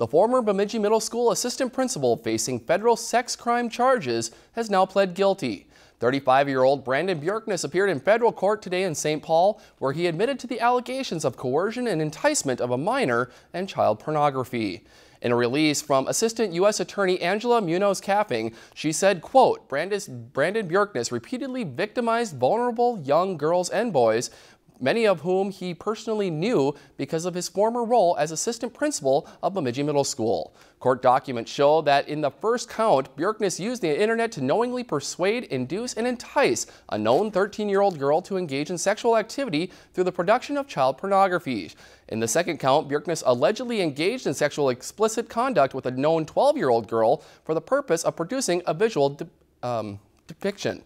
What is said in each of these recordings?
The former Bemidji Middle School assistant principal facing federal sex crime charges has now pled guilty. 35-year-old Brandon Bjerknes appeared in federal court today in St. Paul, where he admitted to the allegations of coercion and enticement of a minor and child pornography. In a release from Assistant U.S. Attorney Angela Munoz Caffing, she said, quote, Brandon Bjerknes repeatedly victimized vulnerable young girls and boys many of whom he personally knew because of his former role as assistant principal of Bemidji Middle School. Court documents show that in the first count, Bjerknes used the internet to knowingly persuade, induce, and entice a known 13-year-old girl to engage in sexual activity through the production of child pornography. In the second count, Bjerknes allegedly engaged in sexual explicit conduct with a known 12-year-old girl for the purpose of producing a visual de um, depiction.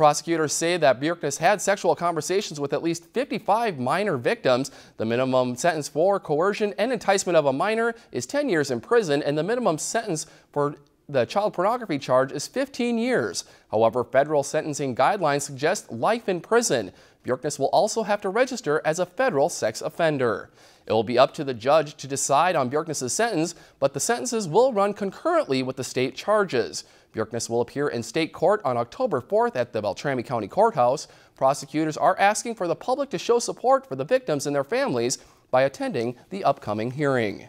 Prosecutors say that Bjerknes had sexual conversations with at least 55 minor victims. The minimum sentence for coercion and enticement of a minor is 10 years in prison, and the minimum sentence for the child pornography charge is 15 years. However, federal sentencing guidelines suggest life in prison. Bjerknes will also have to register as a federal sex offender. It will be up to the judge to decide on Bjerknes' sentence, but the sentences will run concurrently with the state charges. Bjerknes will appear in state court on October 4th at the Beltrami County Courthouse. Prosecutors are asking for the public to show support for the victims and their families by attending the upcoming hearing.